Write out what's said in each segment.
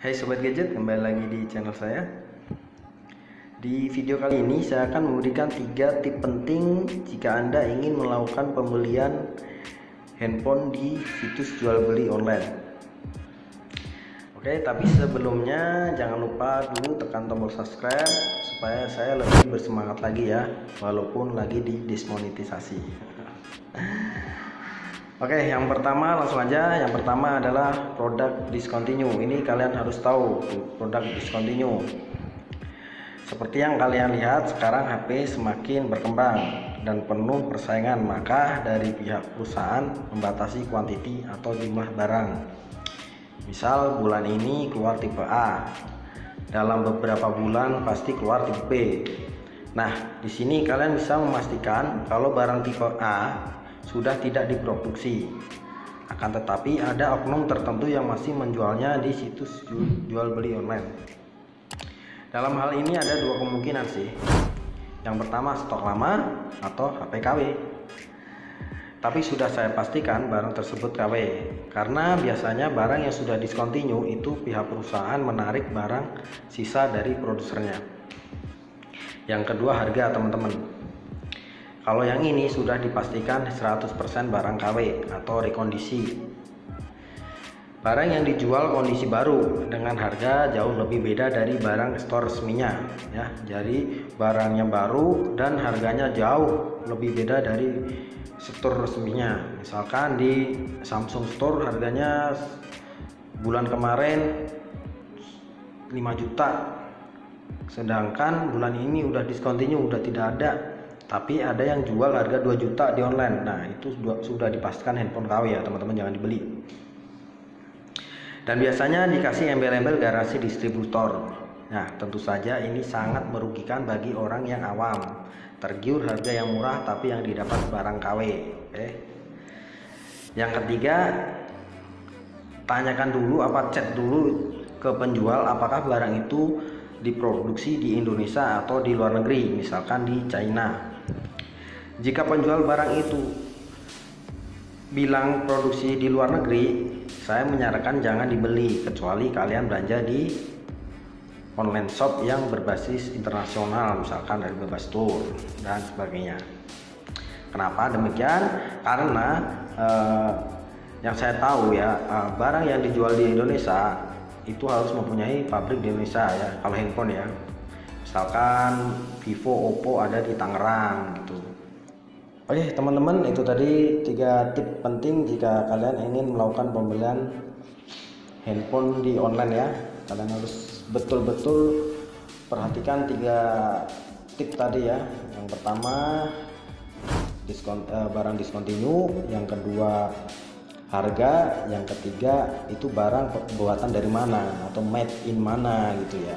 Hai Sobat Gadget, kembali lagi di channel saya. Di video kali ini saya akan memberikan tiga tip penting jika Anda ingin melakukan pembelian handphone di situs jual beli online. Oke, tapi sebelumnya jangan lupa dulu tekan tombol subscribe supaya saya lebih bersemangat lagi ya walaupun lagi di dismonetisasi Oke, yang pertama langsung aja. Yang pertama adalah produk discontinue. Ini kalian harus tahu produk discontinue. Seperti yang kalian lihat, sekarang HP semakin berkembang dan penuh persaingan, maka dari pihak perusahaan membatasi kuantiti atau jumlah barang. Misal bulan ini keluar tipe A. Dalam beberapa bulan pasti keluar tipe B. Nah, di sini kalian bisa memastikan kalau barang tipe A sudah tidak diproduksi. Akan tetapi ada oknum tertentu yang masih menjualnya di situs jual beli online. Dalam hal ini ada dua kemungkinan sih. Yang pertama stok lama atau HP KW. Tapi sudah saya pastikan barang tersebut KW karena biasanya barang yang sudah discontinue itu pihak perusahaan menarik barang sisa dari produsernya. Yang kedua harga teman-teman kalau yang ini sudah dipastikan 100% barang KW atau rekondisi. Barang yang dijual kondisi baru dengan harga jauh lebih beda dari barang store resminya ya. Jadi barangnya baru dan harganya jauh lebih beda dari store resminya. Misalkan di Samsung Store harganya bulan kemarin 5 juta sedangkan bulan ini udah discontinue udah tidak ada tapi ada yang jual harga 2 juta di online. Nah itu sudah dipastikan handphone KW ya teman-teman jangan dibeli. Dan biasanya dikasih embel-embel garansi distributor. Nah tentu saja ini sangat merugikan bagi orang yang awam. Tergiur harga yang murah tapi yang didapat barang KW oke yang ketiga tanyakan dulu apa chat dulu ke penjual apakah barang itu diproduksi di Indonesia atau di luar negeri misalkan di China jika penjual barang itu bilang produksi di luar negeri, saya menyarankan jangan dibeli kecuali kalian belanja di online shop yang berbasis internasional, misalkan dari bebas tour dan sebagainya. Kenapa demikian? Karena eh, yang saya tahu ya eh, barang yang dijual di Indonesia itu harus mempunyai pabrik di Indonesia ya kalau handphone ya misalkan Vivo Oppo ada di Tangerang gitu Oke teman-teman itu tadi tiga tip penting jika kalian ingin melakukan pembelian handphone di online ya. Kalian harus betul-betul perhatikan tiga tip tadi ya. Yang pertama diskon eh, barang diskontinu yang kedua harga. Yang ketiga itu barang buatan dari mana atau made in mana gitu ya.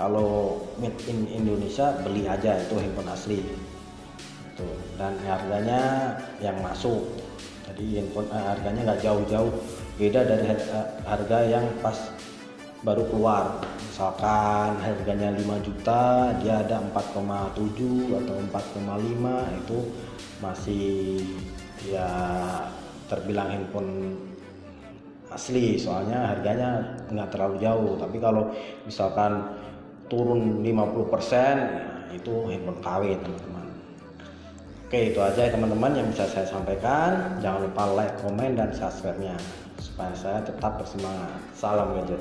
Kalau made in Indonesia beli aja itu handphone asli gitu. Dan harganya yang masuk. Jadi handphone eh, harganya nggak jauh-jauh. Beda dari eh, harga yang pas baru keluar. Misalkan harganya 5 juta dia ada 4,7 atau 4,5 itu masih ya terbilang handphone asli. Soalnya harganya nggak terlalu jauh. Tapi kalau misalkan turun 50% ya itu handphone KW teman-teman Oke itu aja ya teman-teman yang bisa saya sampaikan. Jangan lupa like, komen, dan subscribe-nya supaya saya tetap bersemangat. Salam gadget.